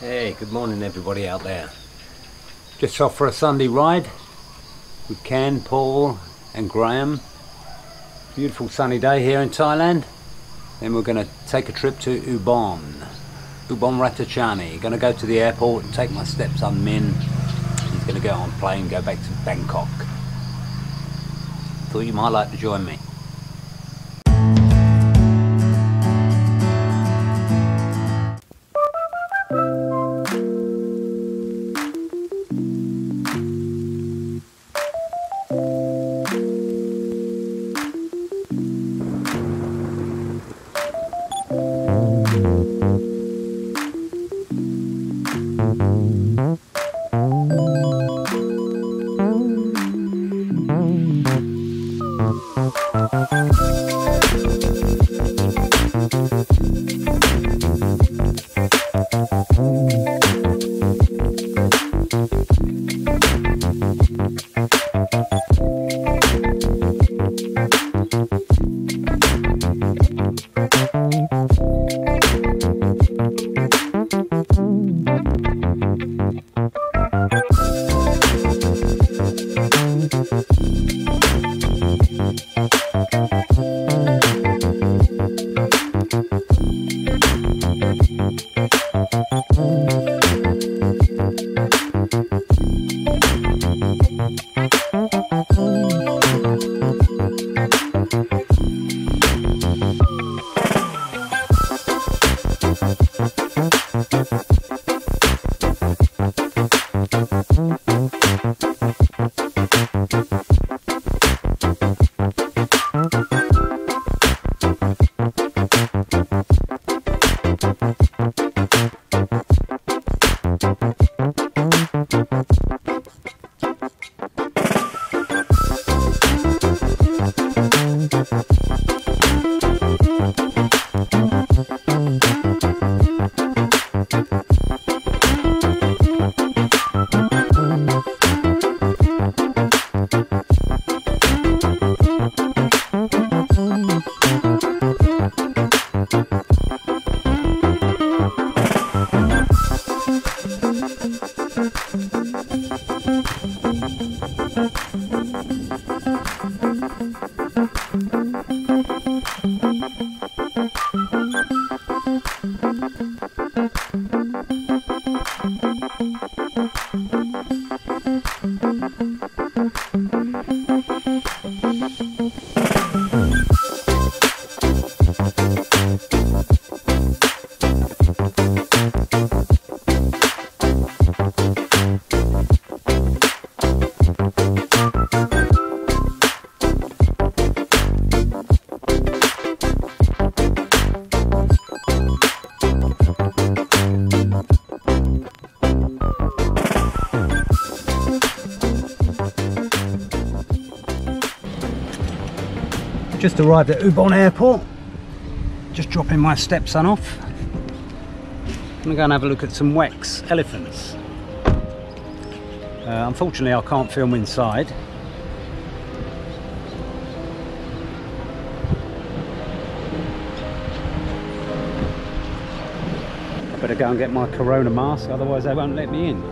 Hey, good morning everybody out there. Just off for a Sunday ride with Ken, Paul and Graham. Beautiful sunny day here in Thailand. Then we're going to take a trip to Ubon. Ubon Ratchathani. Going to go to the airport and take my stepson Min. He's going to go on plane, go back to Bangkok. Thought you might like to join me. Música Just arrived at Ubon Airport. Just dropping my stepson off. I'm gonna go and have a look at some Wex elephants. Uh, unfortunately, I can't film inside. I better go and get my corona mask, otherwise they won't let me in.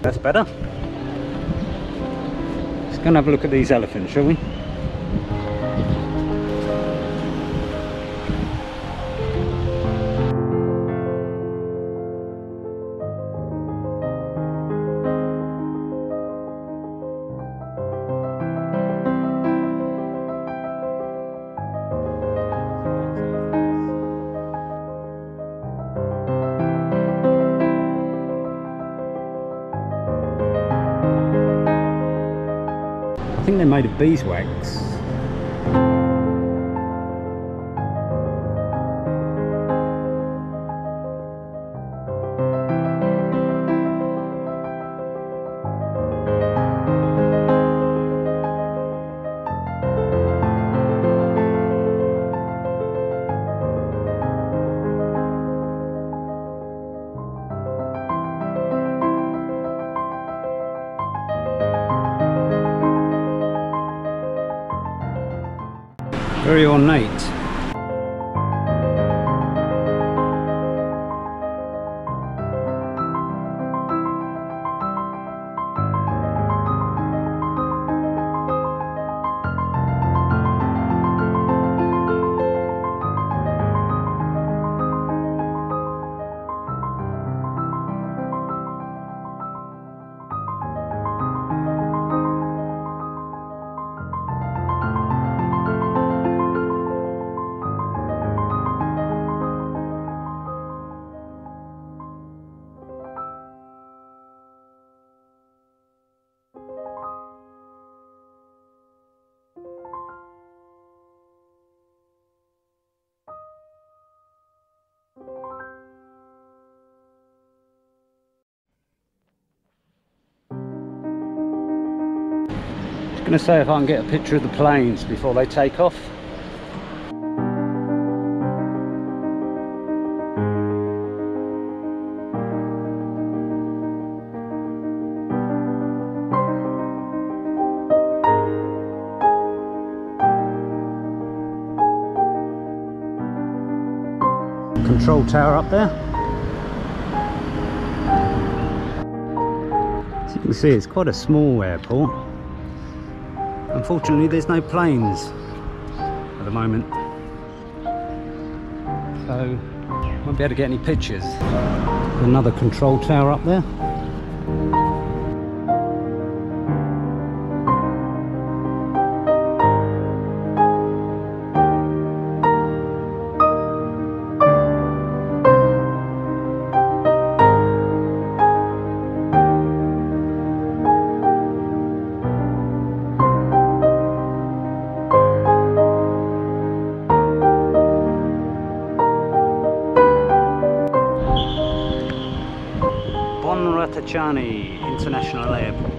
That's better. Let's go and have a look at these elephants, shall we? Think they're made of beeswax. Very ornate. Gonna say if I can get a picture of the planes before they take off. Control tower up there. As you can see it's quite a small airport. Unfortunately there's no planes at the moment. So won't be able to get any pictures. Another control tower up there. Ratchathani International Airport.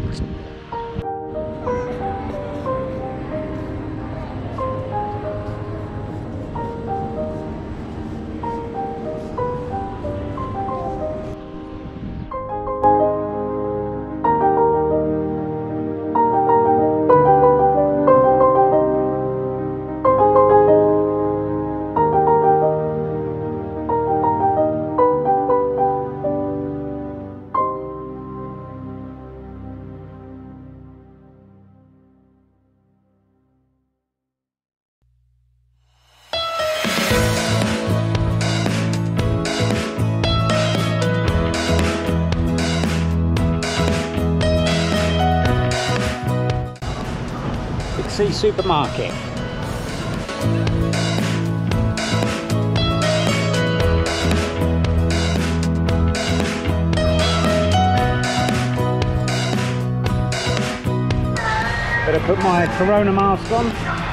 Big C Supermarket. Better put my Corona mask on.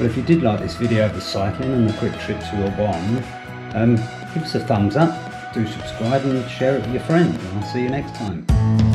Well, if you did like this video of the cycling and the quick trip to Ubon, um, give us a thumbs up, do subscribe and share it with your friends. And I'll see you next time.